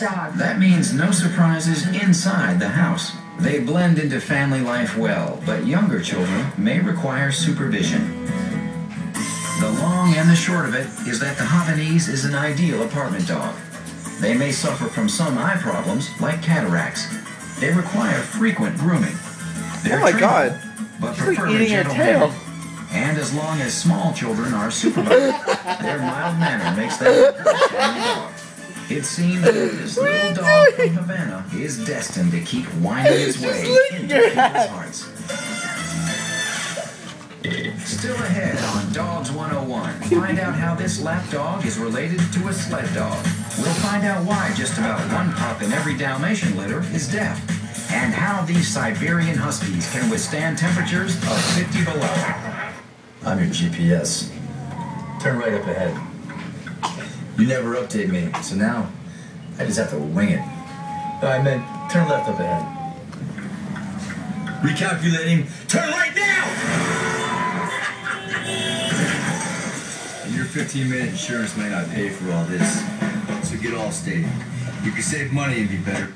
dog. That means no surprises inside the house. They blend into family life well, but younger children may require supervision. The long and the short of it is that the Havanese is an ideal apartment dog. They may suffer from some eye problems, like cataracts. They require frequent grooming. They're Oh my trainable, God. But She's prefer a eating gentle tail. hand. And as long as small children are supervised, their mild manner makes them a dog. It seems that this little dog from Havana is destined to keep winding its way licking into your people's ass. hearts. Still ahead on Dogs 101, find out how this lap dog is related to a sled dog. We'll find out why just about one pup in every Dalmatian litter is deaf. And how these Siberian Huskies can withstand temperatures of 50 below. I'm your GPS. Turn right up ahead. You never update me, so now I just have to wing it. I meant turn left up ahead. Recalculating. Turn right now! And your 15 minute insurance may not pay for all this. So get Allstate. You can save money and be better.